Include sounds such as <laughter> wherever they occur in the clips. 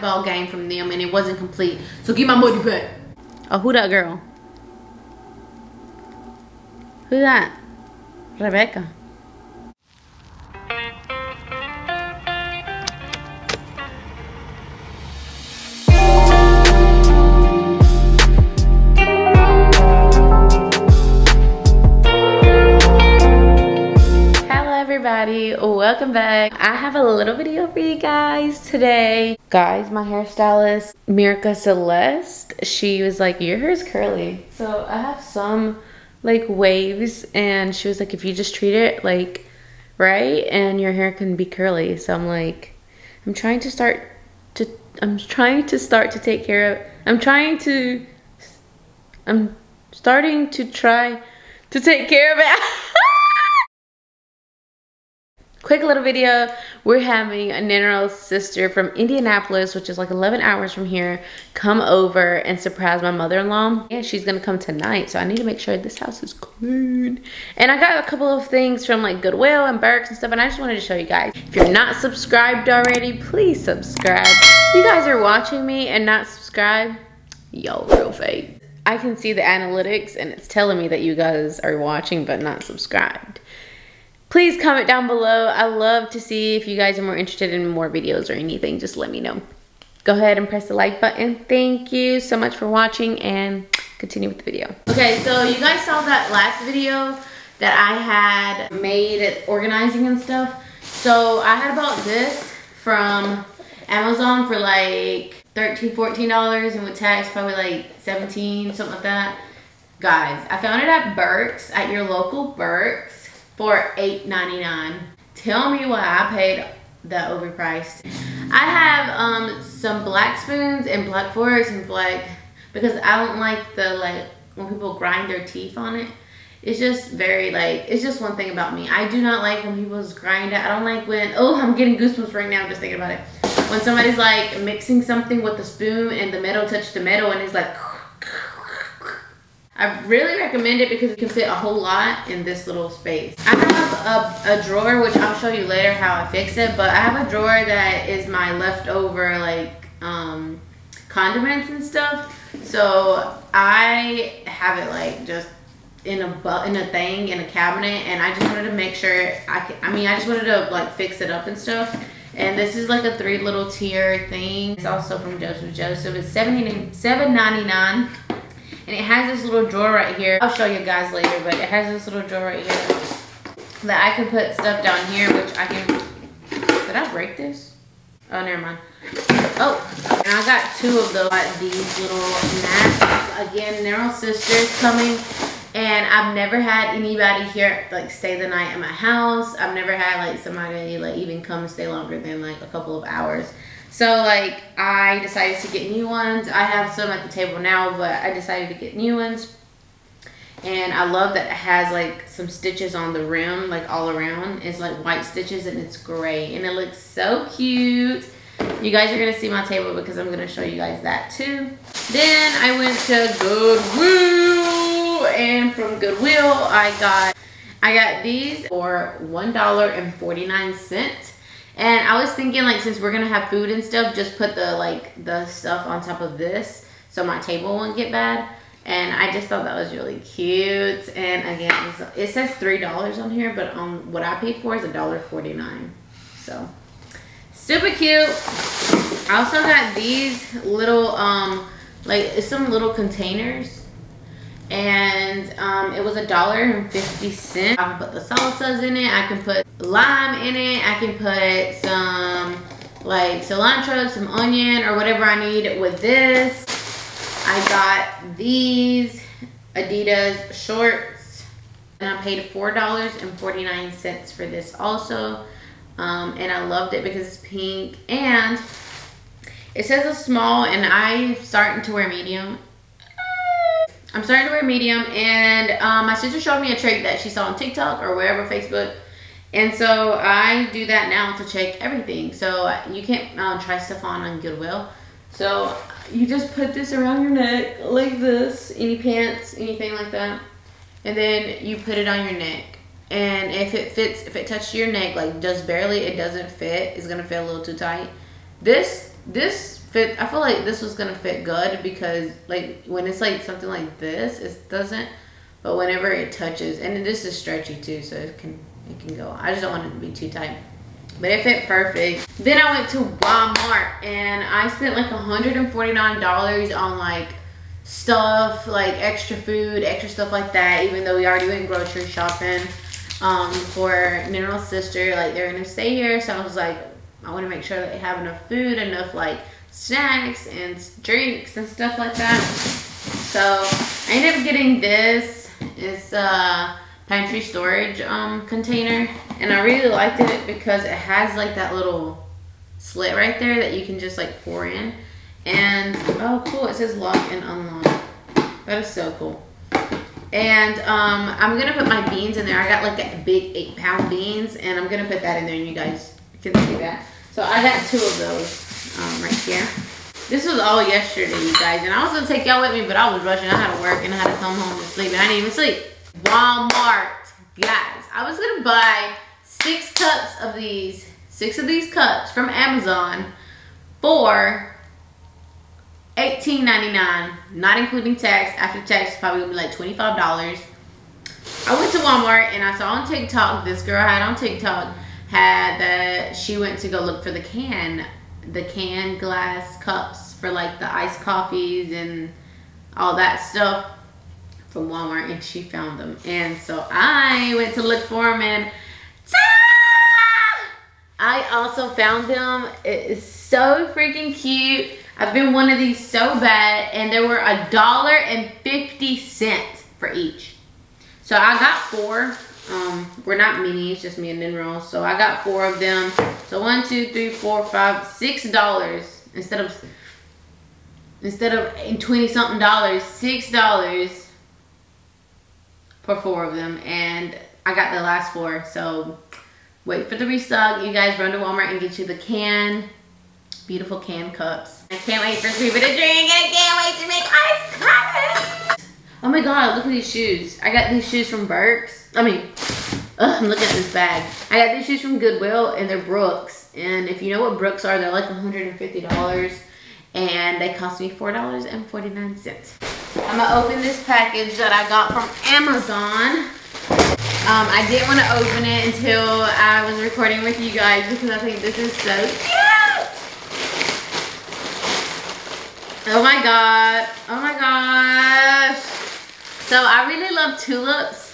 ball game from them and it wasn't complete. So give my money back. Oh, who that girl? Who that? Rebecca. Everybody. Welcome back. I have a little video for you guys today. Guys my hairstylist Mirica Celeste she was like your hair is curly. So i have some like waves and she was like if you just treat it like right and your hair can be curly. So i'm like i'm trying to start to i'm trying to start to take care of i'm trying to i'm starting to try to take care of it <laughs> quick little video. We're having a Nannerl's sister from indianapolis which is like 11 hours from here come over and surprise my mother-in-law. Yeah she's gonna come tonight so i need to make sure this house is clean. And i got a couple of things from like goodwill and Burkes and stuff and i just wanted to show you guys. If you're not subscribed already please subscribe. You guys are watching me and not subscribed? Y'all real fake. I can see the analytics and it's telling me that you guys are watching but not subscribed Please comment down below. I love to see if you guys are more interested in more videos or anything. Just let me know. Go ahead and press the like button. Thank you so much for watching and continue with the video. Okay, so you guys saw that last video that I had made organizing and stuff. So I had bought this from Amazon for like 13 $14 and with tax probably like 17 something like that. Guys, I found it at Burkes, at your local Burkes for $8.99. Tell me why I paid that overpriced. I have um, some black spoons and black forks and black, because I don't like the like, when people grind their teeth on it. It's just very like, it's just one thing about me. I do not like when people grind it. I don't like when, oh, I'm getting goosebumps right now just thinking about it. When somebody's like mixing something with the spoon and the metal touch the metal and it's like, I really recommend it because it can fit a whole lot in this little space. I have a, a, drawer, which I'll show you later how I fix it, but I have a drawer that is my leftover like um, condiments and stuff. So I have it like just in a in a thing in a cabinet and I just wanted to make sure I I mean I just wanted to like fix it up and stuff and this is like a three little tier thing it's also from Joseph Joseph it's 70 7.99 and it has this little drawer right here. I'll show you guys later, but it has this little drawer right here that I can put stuff down here, which I can, did I break this? Oh, never mind. Oh, and I got two of those, like these little mats. Again, Narrow Sisters coming. And I've never had anybody here like stay the night at my house. I've never had like somebody like even come stay longer than like a couple of hours. So like I decided to get new ones. I have some at the table now, but I decided to get new ones. And I love that it has like some stitches on the rim, like all around. It's like white stitches and it's gray. And it looks so cute. You guys are to see my table because I'm to show you guys that too. Then I went to Goodwill. And from Goodwill, I got I got these for $1.49. And I was thinking like since we're gonna have food and stuff, just put the like the stuff on top of this so my table won't get bad. And I just thought that was really cute. And again, it says $3 on here, but on what I paid for is a dollar forty nine. So super cute. I also got these little, um, like some little containers and um, it was a dollar and 50 cents. I can put the salsas in it. I can put lime in it. I can put some like cilantro, some onion or whatever I need with this. I got these Adidas shorts and I paid $4.49 for this also. Um, and I loved it because it's pink and it says a small and I'm starting to wear medium I'm starting to wear medium and um, my sister showed me a trick that she saw on TikTok or wherever, Facebook. And so I do that now to check everything. So you can't um, try stuff on on Goodwill. So you just put this around your neck like this, any pants, anything like that. And then you put it on your neck. And if it fits, if it touches your neck like just barely, it doesn't fit. It's gonna feel a little too tight. This, this fit. I feel like this was gonna fit good because like when it's like something like this, it doesn't. But whenever it touches, and this is stretchy too, so it can it can go. I just don't want it to be too tight. But it fit perfect. Then I went to Walmart and I spent like $149 on like stuff, like extra food, extra stuff like that, even though we already went grocery shopping um, for Neneral's sister. Like they're gonna stay here, so I was like, I want to make sure that they have enough food, enough like snacks and drinks and stuff like that. So I ended up getting this. It's a pantry storage um, container, and I really liked it because it has like that little slit right there that you can just like pour in. And oh, cool! It says lock and unlock. That is so cool. And um, I'm gonna put my beans in there. I got like a big eight pound beans, and I'm gonna put that in there, and you guys can see that. So I got two of those um, right here. This was all yesterday, you guys. And I was going to take y'all with me, but I was rushing. I had to work and I had to come home and sleep. And I didn't even sleep. Walmart. Guys, I was going to buy six cups of these. Six of these cups from Amazon for $18.99. Not including tax. After tax, it's probably going to be like $25. I went to Walmart and I saw on TikTok, this girl had on TikTok, had that she went to go look for the can, the can glass cups for like the iced coffees and all that stuff from Walmart and she found them. And so I went to look for them and I also found them. It is so freaking cute. I've been one of these so bad and there were a dollar and 50 cents for each. So I got four um, we're not mini, it's just me and Ninro. So I got four of them. So one, two, three, four, five, six dollars instead of instead of 20 something dollars, six dollars for four of them. And I got the last four. So wait for the restock. You guys run to Walmart and get you the can, beautiful can cups. I can't wait for people to drink. I can't wait to make ice coffee. Oh my god, look at these shoes. I got these shoes from Burkes. I mean, ugh, I'm looking at this bag. I got these shoes from Goodwill and they're Brooks. And if you know what Brooks are, they're like $150 and they cost me $4.49. I'm gonna open this package that I got from Amazon. Um, I didn't want to open it until I was recording with you guys because I think this is so cute. Oh my god. Oh my gosh. So I really love tulips.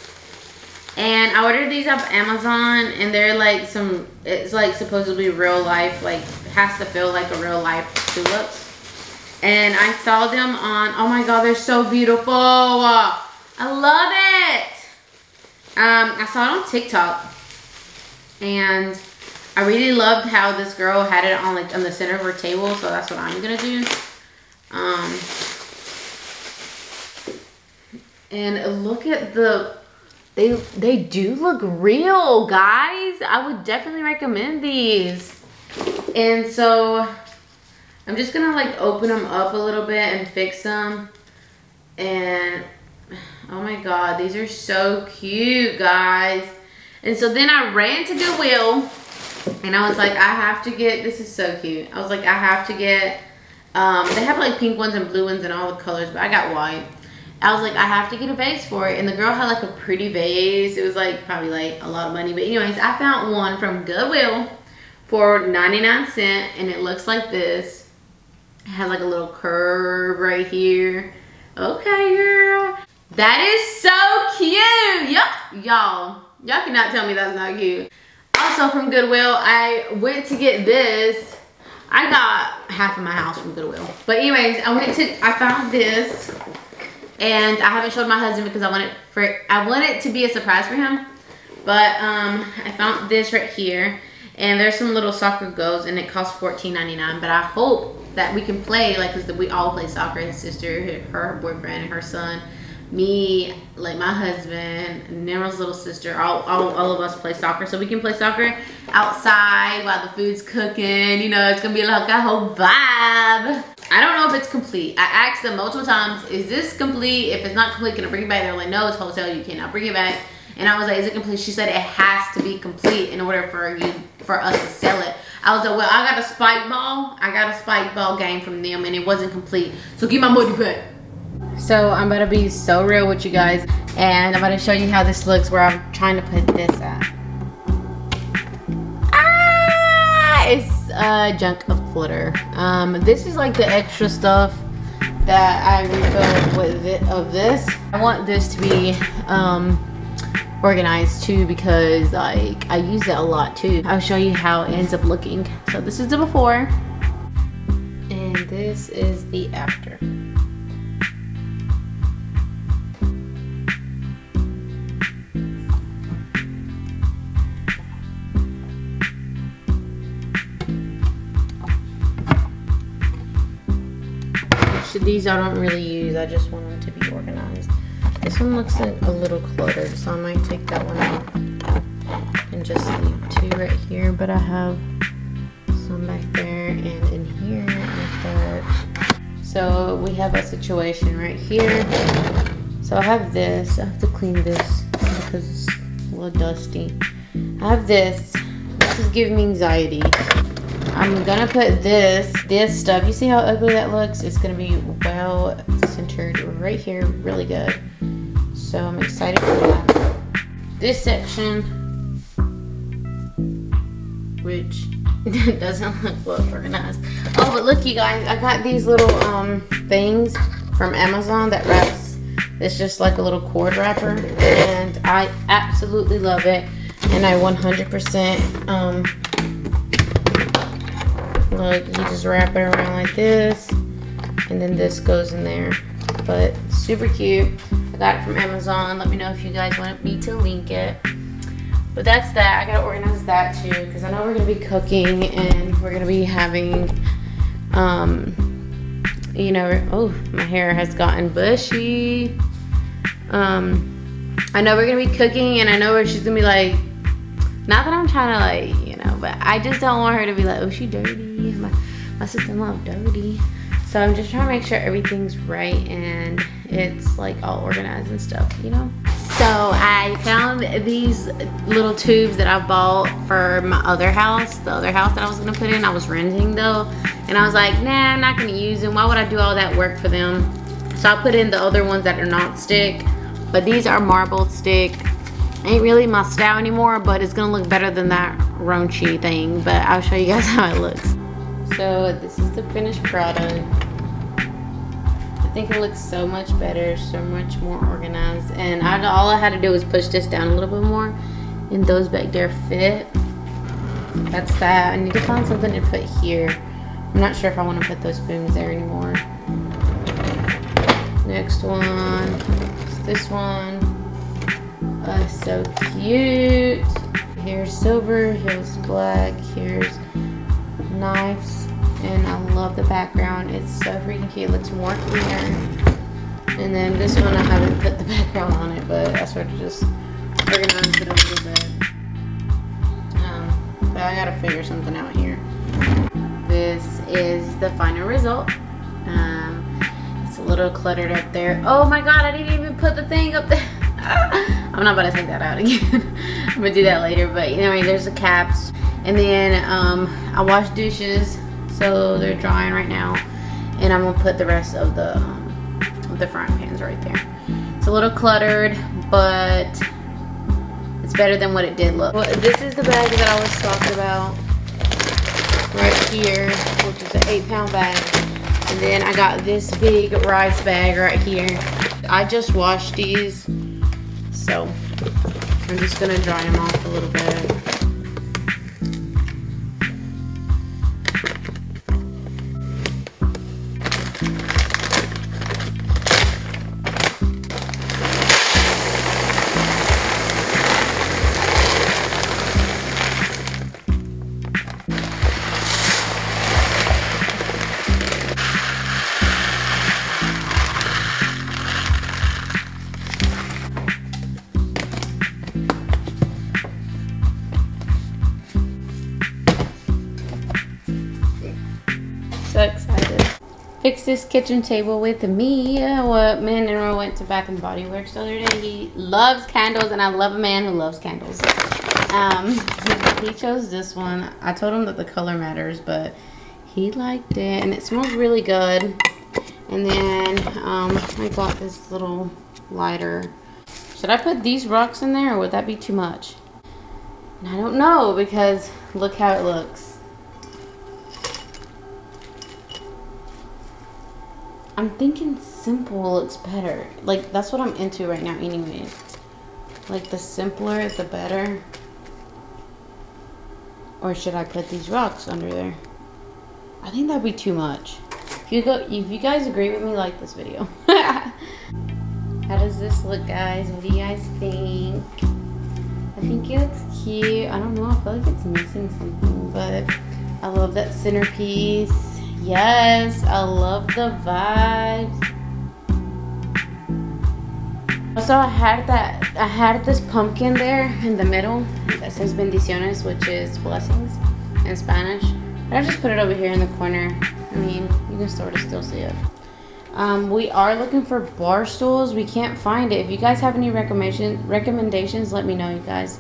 And I ordered these off Amazon and they're like some, it's like supposedly real life, like has to feel like a real life tulips. And I saw them on, oh my God, they're so beautiful. I love it. Um, I saw it on TikTok and I really loved how this girl had it on like on the center of her table. So that's what I'm going to do. Um, and look at the, they, they do look real, guys. I would definitely recommend these. And so I'm just gonna like open them up a little bit and fix them. And oh my God, these are so cute, guys. And so then I ran to Goodwill and I was like, I have to get, this is so cute. I was like, I have to get, um, they have like pink ones and blue ones and all the colors, but I got white. I was like, I have to get a vase for it. And the girl had like a pretty vase. It was like probably like a lot of money. But anyways, I found one from Goodwill for 99 cents. And it looks like this. It has like a little curve right here. Okay, girl. That is so cute. Yup, y'all. Y'all cannot tell me that's not cute. Also from Goodwill, I went to get this. I got half of my house from Goodwill. But anyways, I went to, I found this and I haven't showed my husband because I want it for I want it to be a surprise for him. But um, I found this right here, and there's some little soccer goals, and it costs $14.99. But I hope that we can play like because we all play soccer. His sister, her, boyfriend, her son, me, like my husband, Nero's little sister, all, all, all of us play soccer. So we can play soccer outside while the food's cooking. You know, it's gonna be like a whole vibe. I don't know if it's complete. I asked them multiple times, is this complete? If it's not complete, can I bring it back? They're like, no, it's wholesale, you cannot bring it back. And I was like, is it complete? She said it has to be complete in order for you for us to sell it. I was like, well, I got a spike ball. I got a spike ball game from them and it wasn't complete. So give my money back. So I'm gonna be so real with you guys and I'm gonna show you how this looks where I'm trying to put this at. A junk of glitter. Um, this is like the extra stuff that I refilled with it, of this. I want this to be um, organized too because like I use it a lot too. I'll show you how it ends up looking. So this is the before and this is the after. These I don't really use, I just want them to be organized. This one looks like a little cluttered, so I might take that one out and just leave two right here. But I have some back there and in here like. So we have a situation right here. So I have this. I have to clean this because it's a little dusty. I have this. This is giving me anxiety. I'm gonna put this, this stuff. You see how ugly that looks? It's gonna be well centered right here, really good. So I'm excited for that. This section, which <laughs> doesn't look well organized. Oh, but look you guys, I got these little um things from Amazon that wraps, it's just like a little cord wrapper. And I absolutely love it. And I 100% um, Look, you just wrap it around like this. And then this goes in there. But super cute. I got it from Amazon. Let me know if you guys want me to link it. But that's that. I gotta organize that too. Because I know we're gonna be cooking and we're gonna be having, um, you know, oh, my hair has gotten bushy. Um, I know we're gonna be cooking and I know where she's gonna be like, not that I'm trying to like, you know, but I just don't want her to be like, oh, she dirty my, my sister-in-law dirty. So I'm just trying to make sure everything's right and it's like all organized and stuff, you know? So I found these little tubes that I bought for my other house, the other house that I was gonna put in. I was renting though. And I was like, nah, I'm not gonna use them. Why would I do all that work for them? So I put in the other ones that are not stick. But these are marble stick. Ain't really my style anymore, but it's gonna look better than that raunchy thing. But I'll show you guys <laughs> how it looks. So this is the finished product. I think it looks so much better, so much more organized. And I, all I had to do was push this down a little bit more and those back there fit. That's that. I need to find something to put here. I'm not sure if I want to put those spoons there anymore. Next one is this one. Uh, so cute. Here's silver, here's black, here's knives and I love the background. It's so freaking cute. It looks more cleaner. And then this one, I haven't put the <laughs> background on it, but I sort of just organized it a little bit. Um, but I gotta figure something out here. This is the final result. Um, it's a little cluttered up there. Oh my god, I didn't even put the thing up there. <laughs> I'm not about to take that out again. <laughs> I'm gonna do that later, but anyway, there's the caps. And then um, I wash dishes so they're drying right now. And I'm gonna put the rest of the the frying pans right there. It's a little cluttered but it's better than what it did look. Well, this is the bag that I was talking about right here which is an eight pound bag. And then I got this big rice bag right here. I just washed these so I'm just gonna dry them off a little bit fix this kitchen table with me. What man and I went to Bath and Body Works the other day. He loves candles, and I love a man who loves candles. Um, <laughs> he chose this one. I told him that the color matters, but he liked it. And it smells really good. And then um, I got this little lighter. Should I put these rocks in there or would that be too much? I don't know because look how it looks. I'm thinking simple looks better. Like that's what I'm into right now anyway. Like the simpler the better. Or should I put these rocks under there? I think that'd be too much. If you go if you guys agree with me, like this video. <laughs> How does this look guys? What do you guys think? I think it looks cute. I don't know, I feel like it's missing something, but I love that centerpiece. Yes, I love the vibes. Also, I had that, I had this pumpkin there in the middle that says bendiciones, which is blessings in Spanish. And I just put it over here in the corner. I mean, you can sort of still see it. Um, we are looking for bar stools. We can't find it. If you guys have any recommendation, recommendations, let me know, you guys.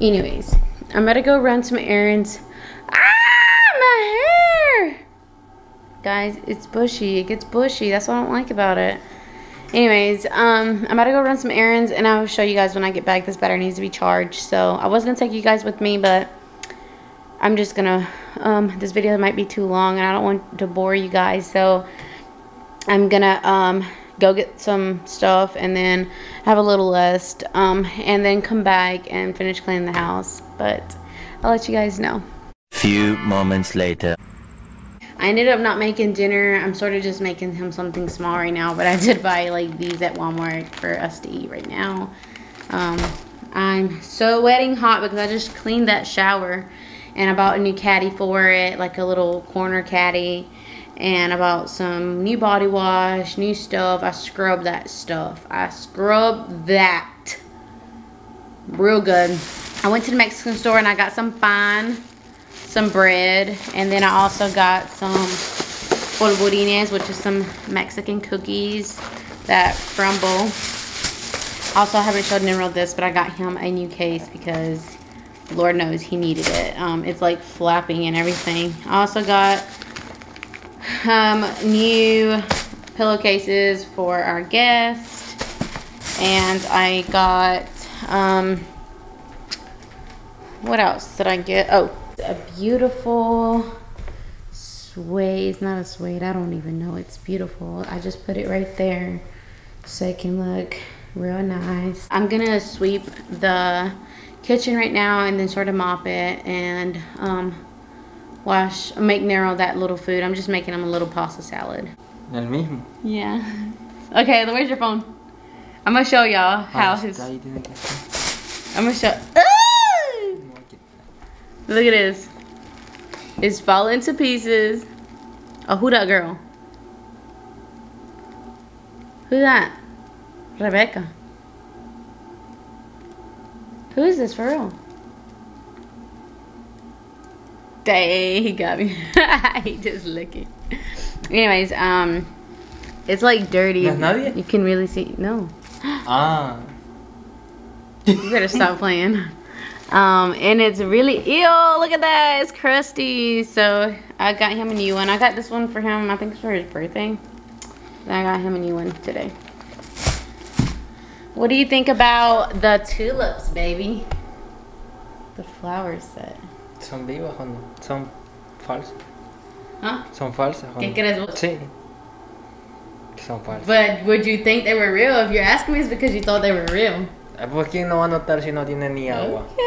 Anyways, I'm to go run some errands. Ah, my hair! Guys, it's bushy. It gets bushy. That's what I don't like about it. Anyways, um, I'm about to go run some errands, and I will show you guys when I get back. This battery needs to be charged. So I was going to take you guys with me, but I'm just going to, um, this video might be too long, and I don't want to bore you guys. So I'm going to um, go get some stuff and then have a little rest, um, and then come back and finish cleaning the house. But I'll let you guys know. Few moments later. I ended up not making dinner. I'm sort of just making him something small right now, but I did buy like these at Walmart for us to eat right now. Um, I'm so wetting hot because I just cleaned that shower and I bought a new caddy for it, like a little corner caddy. And I bought some new body wash, new stuff. I scrubbed that stuff. I scrubbed that real good. I went to the Mexican store and I got some fine some bread, and then I also got some polvorones, which is some Mexican cookies that crumble. Also, I haven't showed Nimrod this, but I got him a new case because Lord knows he needed it. Um, it's like flapping and everything. I also got um, new pillowcases for our guest. And I got, um, what else did I get? Oh, a beautiful suede. It's not a suede. I don't even know. It's beautiful. I just put it right there so it can look real nice. I'm gonna sweep the kitchen right now and then sort of mop it and um, wash, make narrow that little food. I'm just making him a little pasta salad. El mismo. Yeah. <laughs> Okay, where's your phone? I'm gonna show y'all how his. ahí tiene que estar. I'm gonna show. Look at this. It's falling to pieces. Oh, who that girl? Who that? Rebecca. Who is this for real? Dang, he got me. <laughs> he just looking. Anyways, um, it's like dirty. ¿No es nadie? You can really see. No. Ah. You better stop playing. <laughs> Um, and it's really ew. Look at that, it's crusty. So I got him a new one. I got this one for him. I think it's for his birthday. And I got him a new one today. What do you think about the tulips, baby? The flower set. ¿Son vivas o no? ¿Son falsas? Huh? ¿Son falsas o ¿Qué no? crees vos? Sí. Son falsas. But would you think they were real? If you're asking me, it's because you thought they were real. Pues quién no va a notar si no tiene ni agua. Okay,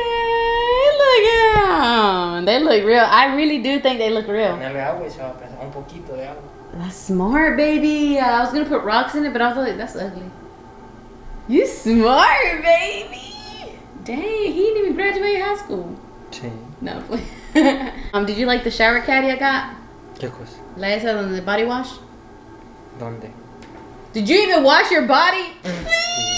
look at them. They look real. I really do think they look real. Ponerle agua y se va a pensar un poquito de agua. That's smart, baby. I was gonna put rocks in it, but I was like, that's ugly. You smart, baby. Dang, he didn't even graduate high school. Sí. No. <laughs> um, did you like the shower caddy I got? ¿Qué cosa? La esa on the body wash? ¿Dónde? Did you even wash your body? <laughs>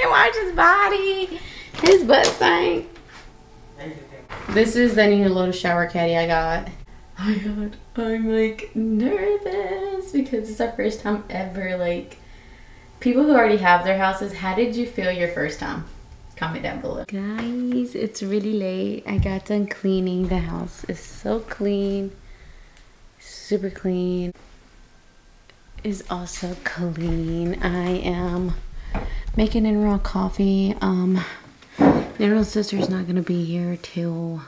Never did wash his body. His butt stank. This is the new little shower caddy I got. Oh my god, I'm like nervous because it's our first time ever. Like, people who already have their houses, how did you feel your first time? comment down below. Guys, it's really late. I got done cleaning. The house is so clean. Super clean. Is also clean. I am making in raw coffee. Um, Nero's sister's not gonna be here till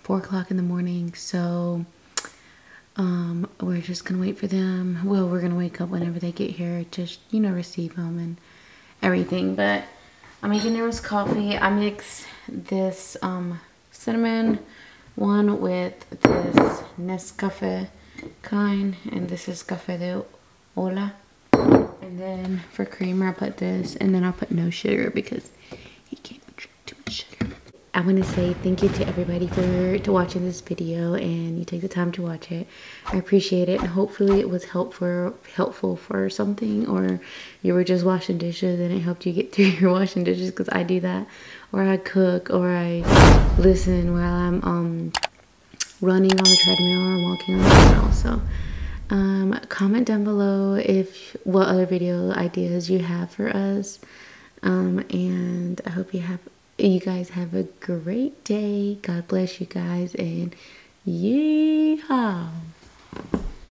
four o'clock in the morning, so um, we're just gonna wait for them. Well, we're gonna wake up whenever they get here, just you know, receive them and everything. But I'm making Nero's coffee. I mix this um, cinnamon one with this Nescafe kind, and this is Cafe de Olla. And then for creamer, I put this, and then I'll put no sugar because he can't drink too much sugar. I want to say thank you to everybody for to watching this video and you take the time to watch it. I appreciate it and hopefully it was helpful helpful for something or you were just washing dishes and it helped you get <laughs> through your washing dishes because I do that or I cook or I listen while I'm um running on the treadmill or walking on the treadmill. So um, comment down below if what other video ideas you have for us. Um, and I hope you have you guys have a great day. God bless you guys and yeehaw.